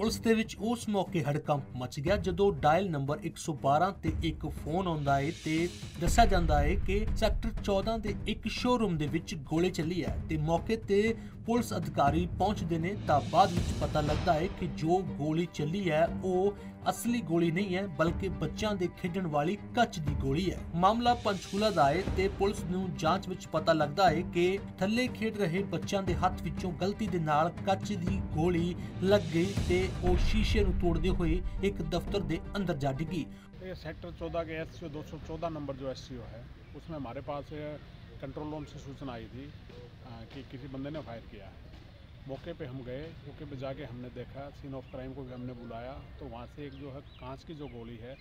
Police ਦੇ ਵਿੱਚ ਉਸ ਮੌਕੇ ਹੜਕੰਪ ਮਚ ਗਿਆ ਜਦੋਂ ਡਾਇਲ ਨੰਬਰ 112 ਤੇ ਇੱਕ ਫੋਨ ਆਉਂਦਾ ਹੈ ਤੇ ਦੱਸਿਆ ਜਾਂਦਾ ਹੈ ਕਿ ਸੈਕਟਰ 14 ਦੇ ਇੱਕ ਸ਼ੋਰੂਮ ਦੇ ਵਿੱਚ ਗੋਲੀ ਚੱਲੀ ਹੈ ਤੇ ਮੌਕੇ ਤੇ ਪੁਲਿਸ ਅਧਿਕਾਰੀ ਪਹੁੰਚਦੇ ਨੇ ਤਾਂ ਬਾਅਦ ਵਿੱਚ ਪਤਾ ਲੱਗਦਾ ਹੈ ਕਿ ਜੋ ਗੋਲੀ ਚੱਲੀ ਹੈ, ਉਹ ਅਸਲੀ ਗੋਲੀ ਨਹੀਂ ਹੈ ਬਲਕਿ ਬੱਚਿਆਂ ਦੇ ਖੇਡਣ ਵਾਲੀ ਕੱਚ ਦੀ ਗੋਲੀ ਹੈ ਮਾਮਲਾ ਪੰਚਕੂਲਾ ਦਾ ਹੈ ਤੇ ਪੁਲਿਸ ਨੂੰ ਜਾਂਚ ਵਿੱਚ ਪਤਾ ਲੱਗਦਾ ਹੈ ਕਿ ਥੱਲੇ ਖੇਡ ਰਹੇ ਬੱਚਿਆਂ ਦੇ ਹੱਥ ਵਿੱਚੋਂ ਗਲਤੀ ਦੇ ਨਾਲ ਕੱਚ ਦੀ ਗੋਲੀ ਲੱਗ ਗਈ ਤੇ ਉਹ ਸ਼ੀਸ਼ੇ ਨੂੰ ਤੋੜਦੇ ਹੋਏ ਇੱਕ ਦਫ਼ਤਰ ਦੇ ਅੰਦਰ ਜਾ ਡਿੱਗੀ ये सेक्टर 14 के एस सी दो सौ चौदह नंबर जो एस है उसमें हमारे पास कंट्रोल रूम से सूचना आई थी अ, कि किसी बंदे ने फायर किया है मौके पे हम गए, मौके पे जाके हमने देखा सीन ऑफ़ क्राइम को भी हमने बुलाया तो वहाँ से एक जो है कांच की जो गोली है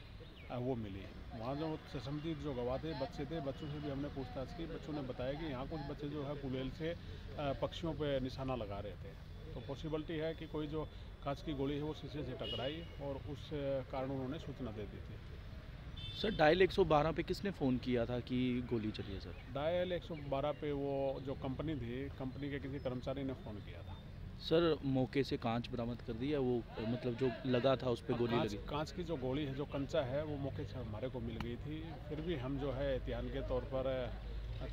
वो मिली। वहाँ जो संबंधित जो गवाह थे बच्चे थे, बच्चों से भी हमने पूछताछ की, बच्चों ने बताया कि यहाँ कुछ बच्चे जो है गुलेल से पक्षियों पे निशाना लगा रहे थे। तो पॉसिबिलिटी है कि कोई जो कांच की गोली है, वो शीशे से टकराई और उस कारण उन्होंने सूचना दे दी थी। सर डायल 112 पे किसने फ़ोन किया था कि गोली चली है सर? डायल 112 पे वो जो कंपनी थी कंपनी के किसी कर्मचारी ने फ़ोन किया था। सर मौके से कांच बरामद कर दिया वो मतलब जो लगा था उस पर गोली कांच, लगी? कांच की जो गोली है जो कंचा है वो मौके से हमारे को मिल गई थी। फिर भी हम जो है एहतियात के तौर पर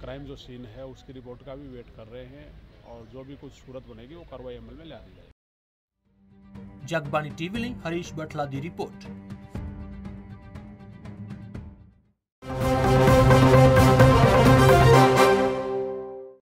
क्राइम जो सीन है उसकी रिपोर्ट का भी वेट कर रहे हैं और जो भी कुछ सूरत बनेगी वो कार्रवाई अमल में ला दी जाएगी। Jagbani TV link Harish Batla the report